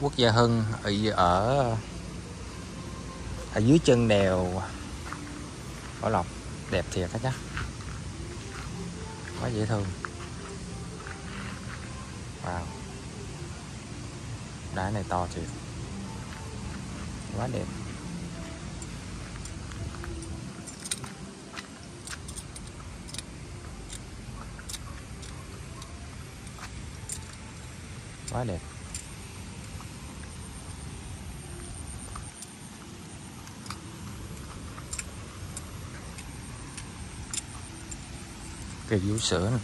quốc gia hưng ở ở ở dưới chân đèo bảo lộc. Đẹp thiệt á chắc quá dễ thương. Wow. Đá này to thiệt. Quá đẹp. Quá đẹp. Cây vú sữa này.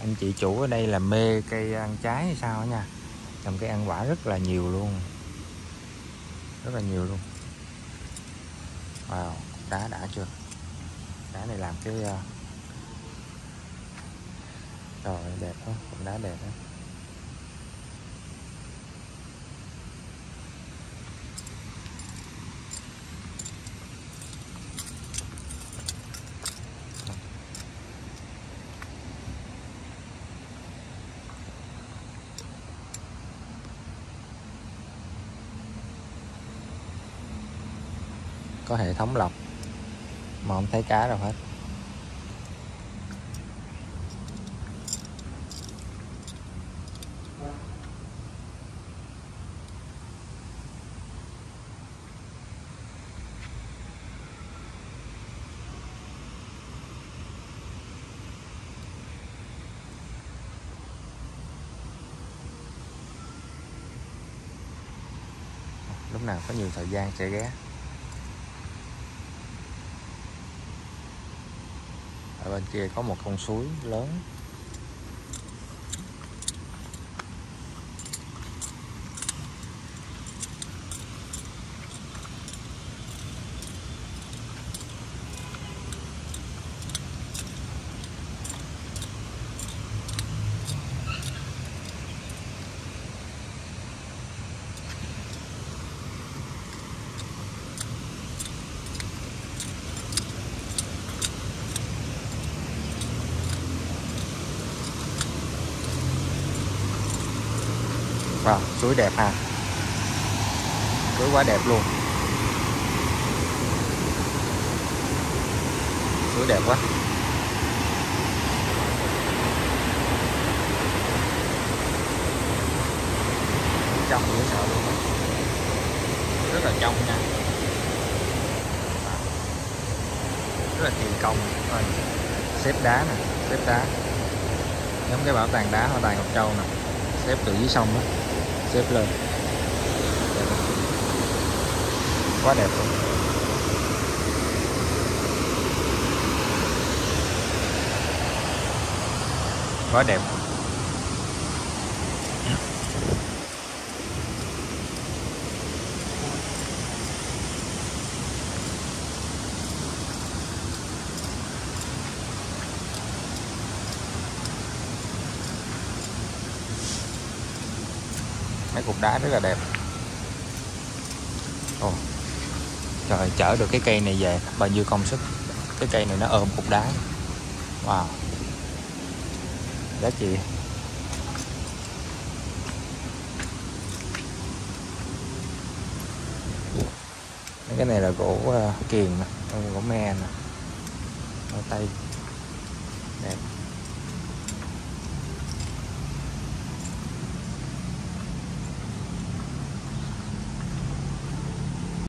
anh chị chủ ở đây là mê cây ăn trái hay sao nha. Trồng cây ăn quả rất là nhiều luôn. Rất là nhiều luôn. Wow, đá đã chưa? Đá này làm cái ờ, trời, đẹp quá, cũng đá đẹp đó có hệ thống lọc. Mà không thấy cá đâu hết. Lúc nào có nhiều thời gian sẽ ghé. Ở bên kia có một con suối lớn. Wow, suối đẹp ha. Suối quá đẹp luôn. Suối đẹp quá. Trong dễ sợ luôn. Rất là trong nha. Rất là kỳ công. Ôi, Xếp đá nè Xếp đá. Giống cái bảo tàng đá hoa tàng Ngọc Châu nè. Xếp từ dưới sông đó xếp lên quá đẹp luôn quá đẹp. Mấy cục đá rất là đẹp. Ồ. trời chở được cái cây này về. Bao nhiêu công sức. Cái cây này nó ôm cục đá. Wow. Giá trị. Cái này là gỗ uh, kiền nè gỗ me nè tay